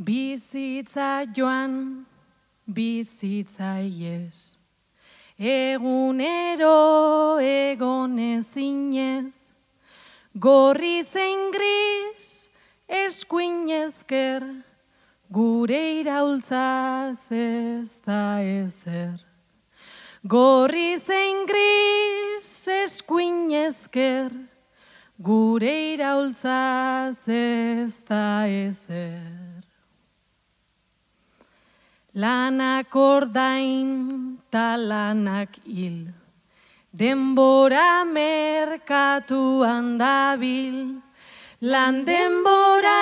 Bizitza joan, bizitza ies. Egunero egon ezinez, gorri zein gris, eskuinezker, gure iraultzaz ez da ezer. Gorri zein gris, eskuinezker, gure iraultzaz ez da ezer. Lanak ordain ta lanak hil, denbora merkatuan dabil, lan denbora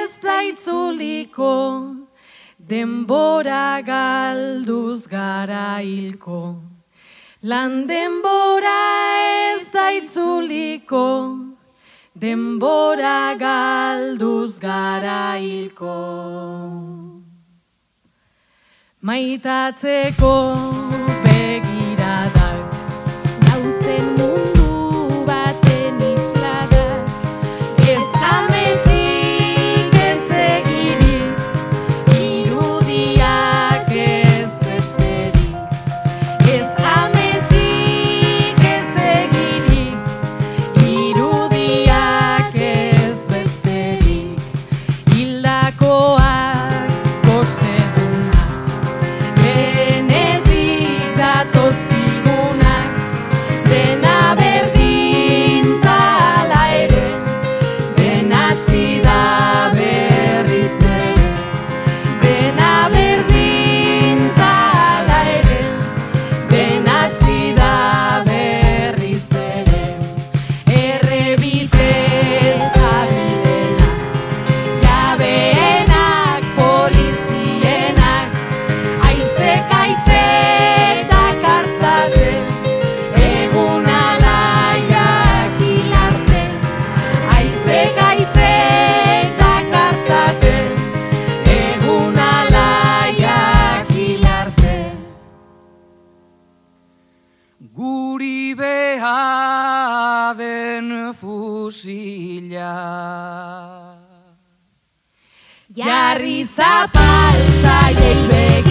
ez daitzuliko, denbora galduz gara hilko. Lan denbora ez daitzuliko, denbora galduz gara hilko. Maitatzeko den fusila. Jarri zapal zaiei begi